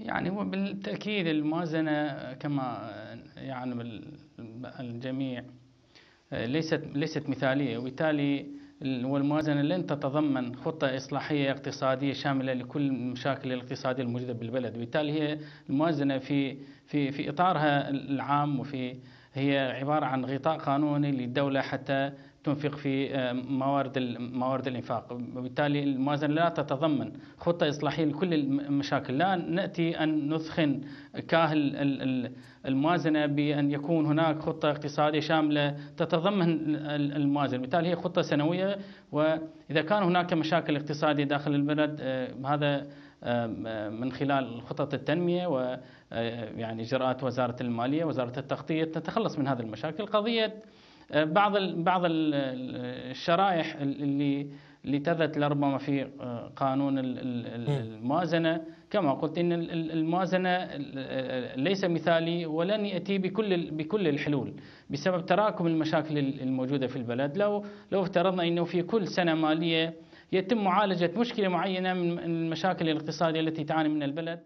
يعني هو بالتأكيد الموازنة كما يعلم الجميع ليست ليست مثالية. وبالتالي والموازنة لن تتضمن خطة إصلاحية اقتصادية شاملة لكل المشاكل الاقتصادية الموجودة بالبلد. وبالتالي هي الموازنة في في في إطارها العام وفي هي عبارة عن غطاء قانوني للدولة حتى تنفق في آه، موارد موارد الإنفاق. وبالتالي الموازنة لا تتضمن خطة إصلاحية لكل المشاكل. لا نأتي أن نثخن كاهل الموازنة بأن يكون هناك خطة اقتصادية شاملة تتضمن الموازنة. بالتالي هي خطة سنوية وإذا كان هناك مشاكل اقتصادية داخل البلد آه، هذا آه، من خلال خطط التنمية و يعني إجراءات وزارة المالية وزارة التخطيط نتخلص من هذه المشاكل. قضية بعض بعض الشرائح اللي اللي تذت لربما في آه، قانون الموازنة. كما قلت إن الموازنة ليس مثالي ولن يأتي بكل بكل الحلول بسبب تراكم المشاكل الموجودة في البلد. لو لو افترضنا إنه في كل سنة مالية يتم معالجة مشكلة معينة من المشاكل الاقتصادية التي تعاني من البلد